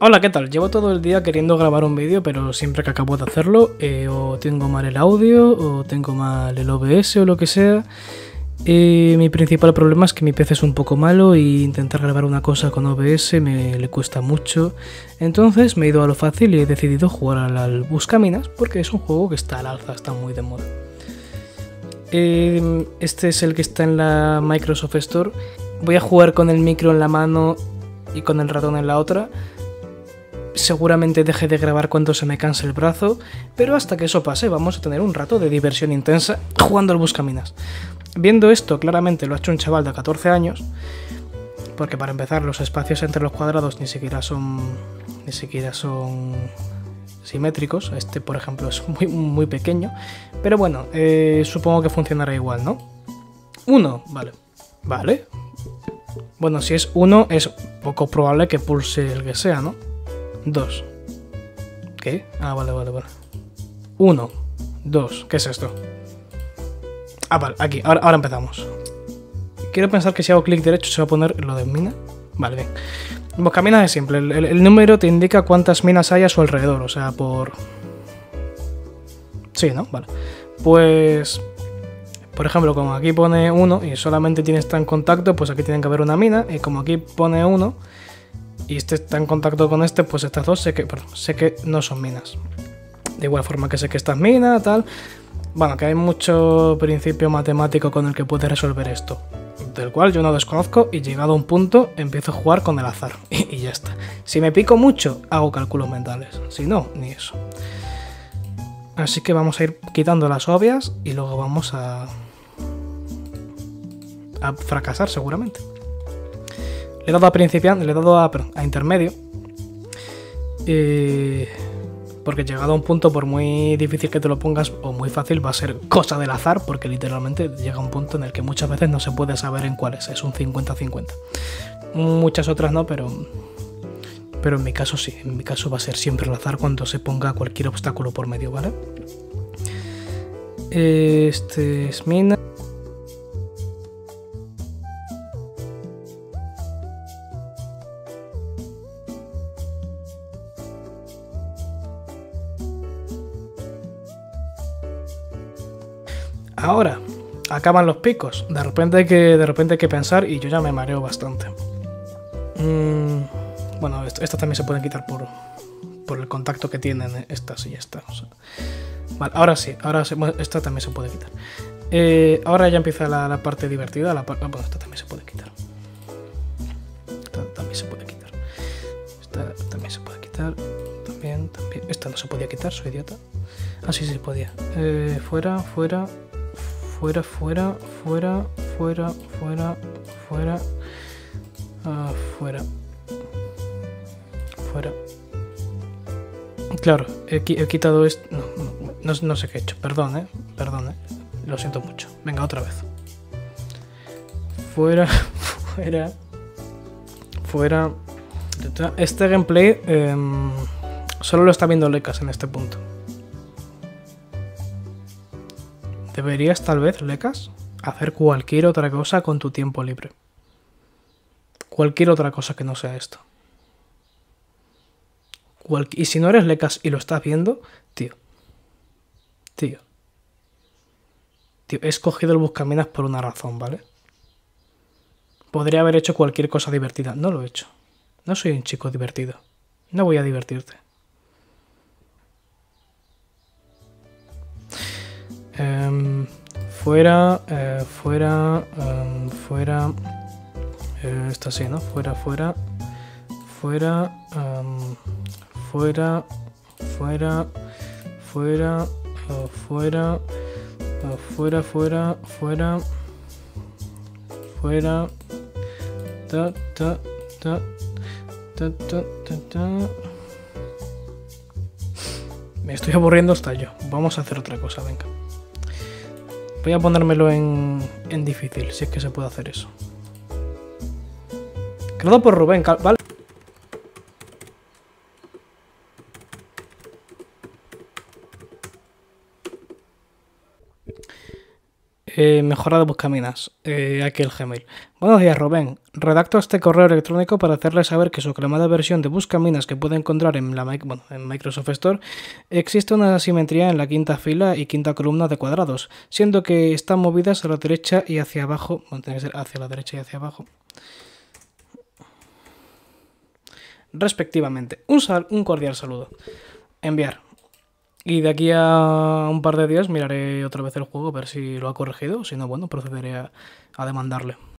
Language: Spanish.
Hola, ¿qué tal? Llevo todo el día queriendo grabar un vídeo, pero siempre que acabo de hacerlo, eh, o tengo mal el audio, o tengo mal el OBS o lo que sea. Y mi principal problema es que mi PC es un poco malo y intentar grabar una cosa con OBS me le cuesta mucho. Entonces me he ido a lo fácil y he decidido jugar al, al Buscaminas porque es un juego que está al alza, está muy de moda. Eh, este es el que está en la Microsoft Store. Voy a jugar con el micro en la mano y con el ratón en la otra. Seguramente deje de grabar cuando se me canse el brazo, pero hasta que eso pase vamos a tener un rato de diversión intensa jugando al Buscaminas. Viendo esto, claramente lo ha hecho un chaval de 14 años, porque para empezar los espacios entre los cuadrados ni siquiera son ni siquiera son simétricos. Este, por ejemplo, es muy, muy pequeño. Pero bueno, eh, supongo que funcionará igual, ¿no? Uno, vale. Vale. Bueno, si es uno, es poco probable que pulse el que sea, ¿no? Dos. ¿Qué? Ah, vale, vale, vale. Uno. Dos. ¿Qué es esto? Ah, vale, aquí. Ahora, ahora empezamos. Quiero pensar que si hago clic derecho se va a poner lo de mina. Vale, bien. Buscaminas es simple. El, el, número te indica cuántas minas hay a su alrededor. O sea, por... Sí, ¿no? Vale. Pues... Por ejemplo, como aquí pone 1 y solamente tiene está en contacto, pues aquí tiene que haber una mina. Y como aquí pone 1 y este está en contacto con este, pues estas dos sé que, sé que no son minas. De igual forma que sé que esta es mina, tal. Bueno, que hay mucho principio matemático con el que puedes resolver esto del cual yo no desconozco y llegado a un punto empiezo a jugar con el azar y, ya está. Si me pico mucho, hago cálculos mentales. Si no, ni eso. Así que vamos a ir quitando las obvias y luego vamos a... a fracasar seguramente. Le he dado a principiante, le he dado a, intermedio. Eh, porque llegado a un punto, por muy difícil que te lo pongas o muy fácil, va a ser cosa del azar, porque literalmente llega un punto en el que muchas veces no se puede saber en cuál es, es un 50-50. Muchas otras no, pero, pero en mi caso sí, en mi caso va a ser siempre el azar cuando se ponga cualquier obstáculo por medio, ¿vale? Este es mina. Ahora, acaban los picos. De repente hay que, de repente hay que pensar y yo ya me mareo bastante. Mm, bueno, estas también se pueden quitar por, por el contacto que tienen estas y estas. Vale, ahora sí, ahora esta también se puede quitar. Eh, ahora ya empieza la, parte divertida. La, bueno, esta también se puede quitar. Esta también se puede quitar. Esta también se puede quitar. También, también. Esta no se podía quitar, soy idiota. Ah, sí, sí, podía. Eh, fuera, fuera, fuera, fuera, fuera, fuera, fuera, fuera, uh, fuera, fuera. Claro, he, quitado esto. No, no, no, sé qué he hecho. Perdón, eh. Perdón, eh. Lo siento mucho. Venga, otra vez. Fuera, fuera, fuera. Este gameplay eh, solo lo está viendo Lecas en este punto. Deberías tal vez, Lecas, hacer cualquier otra cosa con tu tiempo libre. Cualquier otra cosa que no sea esto. Y si no eres Lecas y lo estás viendo, tío. Tío. Tío, he escogido el Buscaminas por una razón, ¿vale? Podría haber hecho cualquier cosa divertida. No lo he hecho. No soy un chico divertido. No voy a divertirte. Fuera, uh, fuera, um, fuera. Uh, esto así, ¿no? Fuera, fuera, fuera, um, fuera, fuera, fuera, uh, fuera, fuera, fuera, fuera, fuera, ta, ta, ta, ta, ta, ta, ta. Me estoy aburriendo hasta yo. Vamos a hacer otra cosa, venga. Voy a ponérmelo en, en difícil, si es que se puede hacer eso. Creado por Rubén, ¿vale? Eh, mejora de Buscaminas. Eh, aquí el Gmail. Buenos días, Rubén. Redacto este correo electrónico para hacerle saber que su aclamada versión de Buscaminas que puede encontrar en, la, Microsoft Store existe una asimetría en la quinta fila y quinta columna de cuadrados, siendo que están movidas a la derecha y hacia abajo. Bueno, tiene que ser hacia la derecha y hacia abajo. Respectivamente. Un, sal un cordial saludo. Enviar. Y de aquí a un par de días miraré otra vez el juego, a ver si lo ha corregido. Si no, bueno, procederé a, a demandarle.